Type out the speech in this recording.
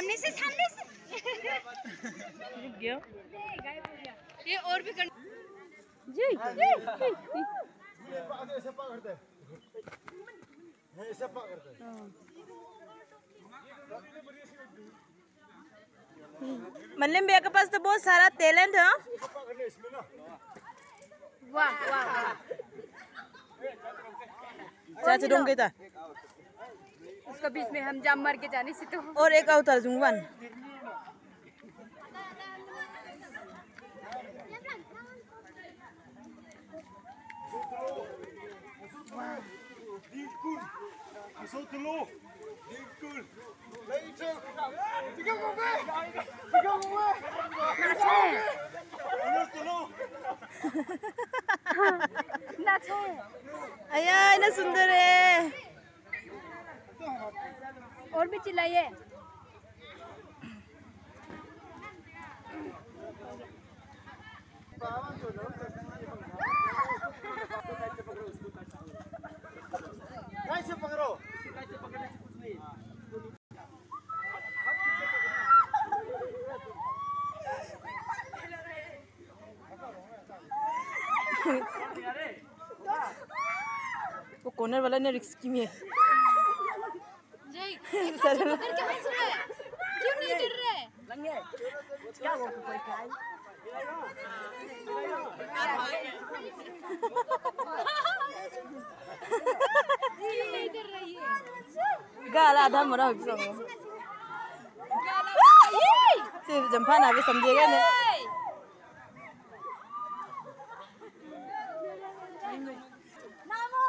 सामने से सामने से। रुक गया। ये और भी कर... जी। ऐसे पकड़ते ऐसे पकड़ते मल्लिम भैया के पास तो बहुत सारा टैलेंट है हाँ? वाह वाह। चाचा डोंगे था। उसका बीच में हम जाम मार के जाने से तो। और एक और जुंगवन Dinkul. Zo te है और भी चिल्लाइए। कैसे पकड़ो? वो कॉर्नर वाला ने रिस्की में सर। क्यों नहीं रहे लंगे क्या वो कोई गाला आधा मरा हो गया सिर्फ़ जंफान समझेगा नहीं नामो।